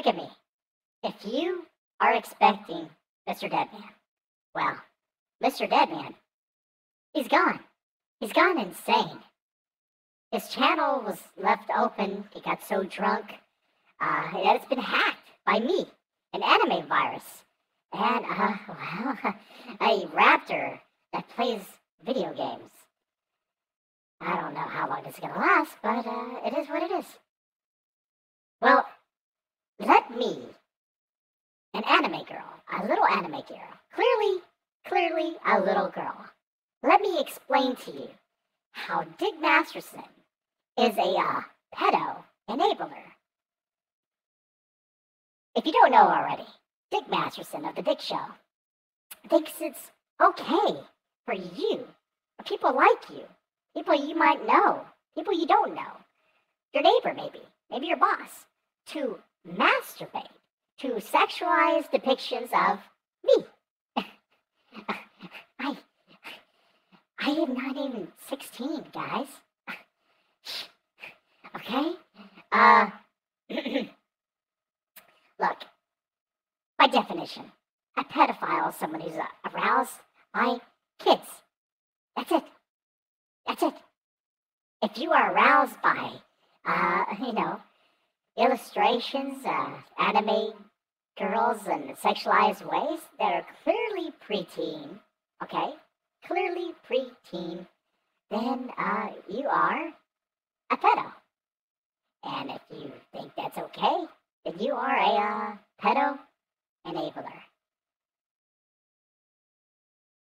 look at me. If you are expecting Mr. Deadman, well, Mr. Deadman, he's gone. He's gone insane. His channel was left open. He got so drunk uh, that it's been hacked by me, an anime virus, and uh, well, a raptor that plays video games. I don't know how long this is gonna last, but uh, it is what it is. Well, let me, an anime girl, a little anime girl, clearly, clearly a little girl, let me explain to you how Dick Masterson is a uh, pedo enabler. If you don't know already, Dick Masterson of The Dick Show thinks it's okay for you, for people like you, people you might know, people you don't know, your neighbor maybe, maybe your boss, to masturbate to sexualized depictions of me. I, I am not even 16, guys. okay? Uh, look, by definition, a pedophile is someone who's aroused by kids. That's it. That's it. If you are aroused by, uh, you know, illustrations, uh, anime girls in sexualized ways that are clearly preteen, okay? Clearly preteen, then uh, you are a pedo. And if you think that's okay, then you are a uh, pedo enabler.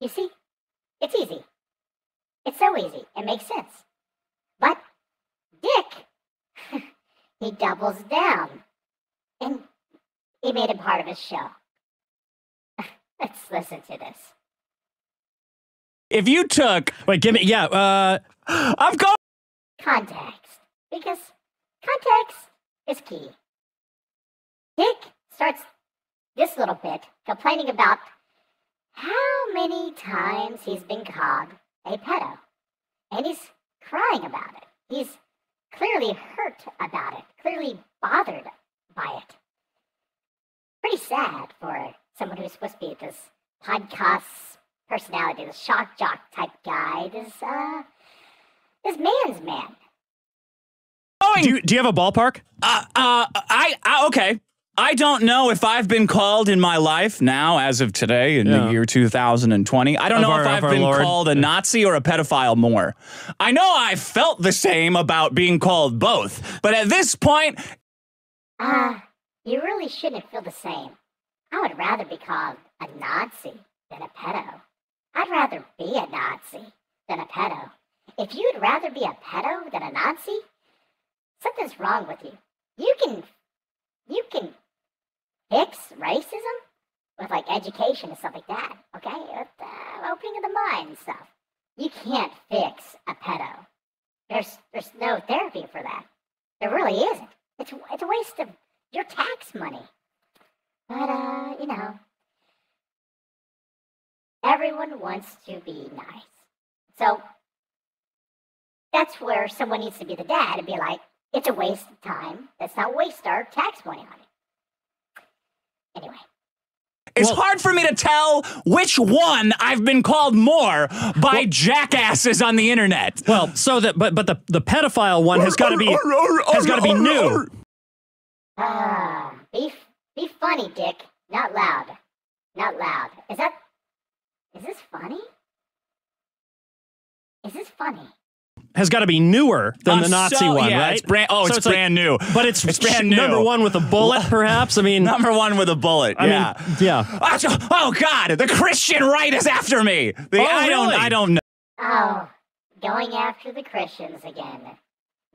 You see, it's easy. It's so easy. It makes sense. But Dick, he doubles down. And he made it part of his show. Let's listen to this. If you took, Wait, give me. Yeah. Uh, I'm going. Context. Because context is key. Dick starts this little bit complaining about how many times he's been called a pedo. And he's crying about it. He's clearly hurt about it, clearly bothered by it. Pretty sad for someone who's supposed to be this podcast personality, this shock jock type guy, this, uh, this man's man. do you, do you have a ballpark? Uh, uh, I, I, okay. I don't know if I've been called in my life now, as of today, in Yeah. the year 2020. I don't Of know our- if I've been Lord. called a Nazi or a pedophile more. I know I felt the same about being called both, but at this point, Ah, you really shouldn't feel the same. I would rather be called a Nazi than a pedo. I'd rather be a Nazi than a pedo. If you'd rather be a pedo than a Nazi, something's wrong with you. You can, you can fix racism with like education and stuff like that. Okay, with uh, opening of the mind and stuff. You can't fix a pedo. There's, there's no therapy for that. There really isn't. It's it's a waste of your tax money. But uh, you know, everyone wants to be nice. So that's where someone needs to be the dad and be like, it's a waste of time. Let's not waste our tax money on it. Anyway, it's Well- hard for me to tell which one I've been called more by jackasses on the internet. Well, so that but but the the pedophile one has got to be has got to be new. ah, be be funny, Dick. Not loud. Not loud. Is that? Is this funny? Is this funny? Has got to be newer than I'm the Nazi so- one, yeah, right? It's brand, oh, So it's, like- brand new. But it's It's brand new. Number one with a bullet, perhaps. I mean, Number one with a bullet. I yeah. mean, yeah. Ah, so- Oh God! The Christian right is after me. The- Oh, I don't. I don't know. Oh, going after the Christians again.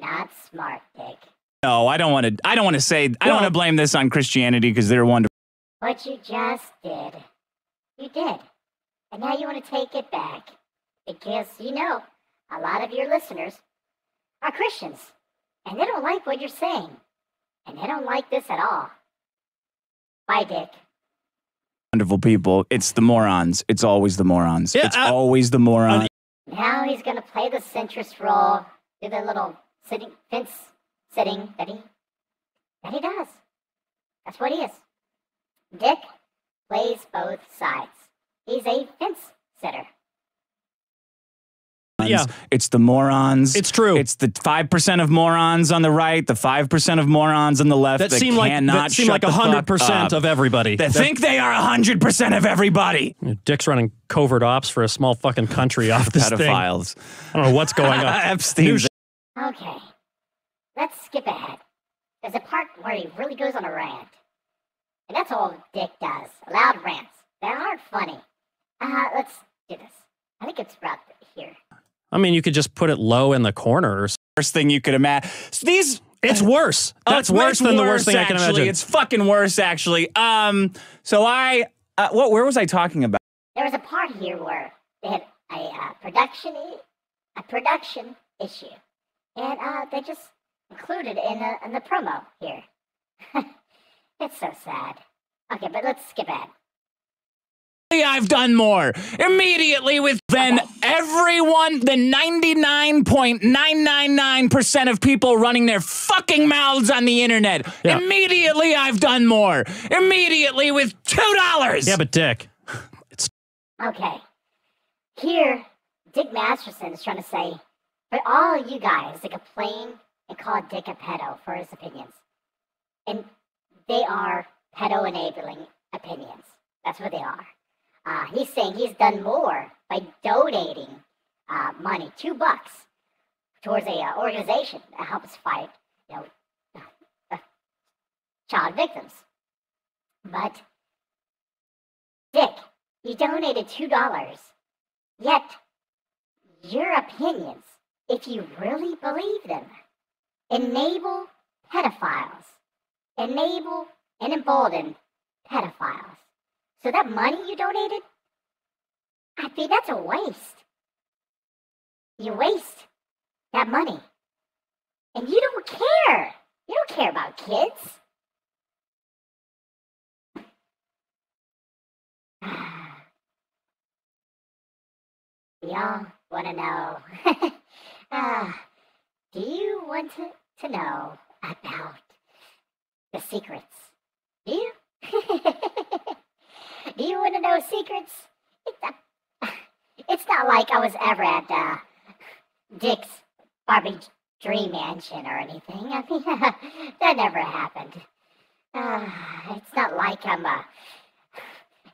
Not smart, Dick. No, I don't want to. I don't want to say. I don't want to blame this on Christianity because they're wonderful. What you just did, you did. And now you want to take it back. Because you know, a lot of your listeners are Christians. And they don't like what you're saying. And they don't like this at all. Bye, Dick. Wonderful people. It's the morons. It's always the morons. Yeah, it's I- always the morons. Now he's going to play the centrist role, do the little sitting fence sitting that he that he does. That's what he is. Dick plays both sides. He's a fence sitter. Yeah. It's the morons. It's true. It's the 5% of morons on the right, the 5% of morons on the left that that, seem like cannot that seem shut like the fuck hundred percent up. of everybody. that That- think they are 100% of everybody. Dick's running covert ops for a small fucking country off this thing. I don't know what's going on. Epstein. New sh- Okay, let's skip ahead. There's a part where he really goes on a rant. And that's all Dick does. Loud rants. They aren't funny. Uh, let's do this. I think it's about here. I mean, you could just put it low in the corner. Or. Worst thing you could imagine. These. It's worse. Oh, That's it's worse much than the worst thing I can actually. imagine. It's fucking worse, actually. Um. So I. Uh, what? Where was I talking about? There was a part here where they had a uh, production i- a production issue, and uh, they just included in the in the promo here. it's so sad. Okay, but let's skip ahead. I've done more immediately with than everyone, the 99.999% of people running their fucking mouths on the internet. Yeah. Immediately, I've done more. Immediately with $2. yeah, but Dick, It's Okay. Here, Dick Masterson is trying to say, for all you guys that complain and call Dick a pedo for his opinions, and they are pedo enabling opinions. That's what they are. Uh, he's saying he's done more by donating uh, money, two bucks, towards a uh, organization that helps fight, you know, uh, child victims. But Dick, you donated two dollars. Yet your opinions, if you really believe them, enable pedophiles, enable and embolden. So that money you donated, I think that's a waste. You waste that money. And you don't care. You don't care about kids. Y'all want to know? uh, do you want to, to know about the secrets? Do you? do you want to know secrets? It's not, it's not like I was ever at uh, Dick's Barbie Dream Mansion or anything. I mean, that never happened. Uh, it's not like I'm a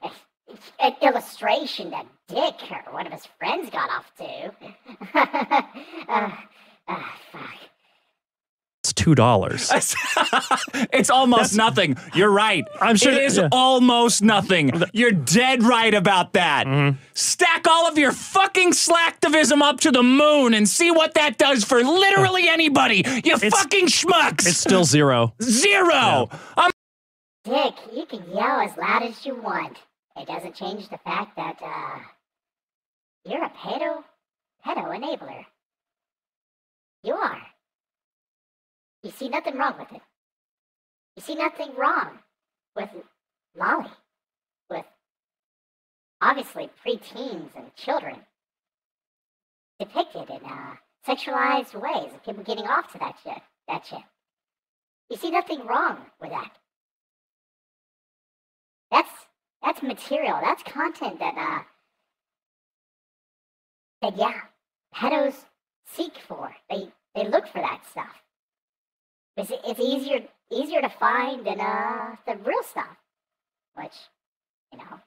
an illustration that Dick or one of his friends got off to. uh, uh, fuck. It's two dollars. it's almost nothing. You're right. I'm sure it that- is yeah. almost nothing. You're dead right about that. Mm-hmm. Stack all of your fucking slacktivism up to the moon and see what that does for literally anybody. You fucking schmucks. It's still zero. zero. I'm Dick, you can yell as loud as you want. It doesn't change the fact that, uh, you're a pedo, pedo enabler. You are. You see nothing wrong with it. You see nothing wrong with loli, with obviously preteens and children depicted in uh, sexualized ways of people getting off to that shit. That shit. You see nothing wrong with that. That's that's material. That's content that uh that yeah, pedos seek for. They they look for that stuff. It's, it's easier easier to find than uh the real stuff, which you know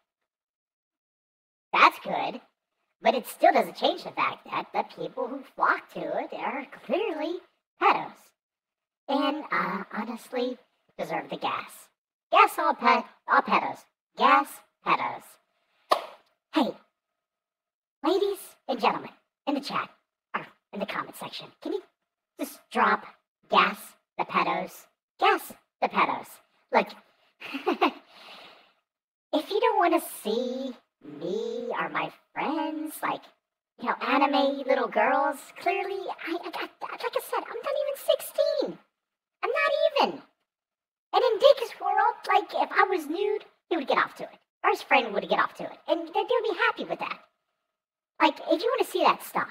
that's good. But it still doesn't change the fact that the people who flock to it are clearly pedos, and uh, honestly deserve the gas. Gas all pet all pedos. Gas pedos. Hey, ladies and gentlemen, in the chat or in the comment section, can you just drop like, you know, anime little girls. Clearly, I, I, I like I said, I'm not even 16. I'm not even. And in Dick's world, like, if I was nude, he would get off to it. Or his friend would get off to it. And they, they would be happy with that. Like, if you want to see that, stop.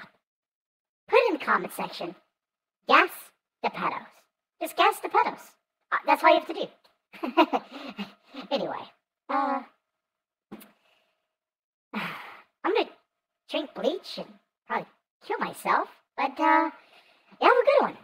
Put it in the comment section. Gas the pedos. Just gas the pedos. Uh, that's all you have to do. anyway, uh, I'm gonna drink bleach and probably kill myself. But uh, you have a good one.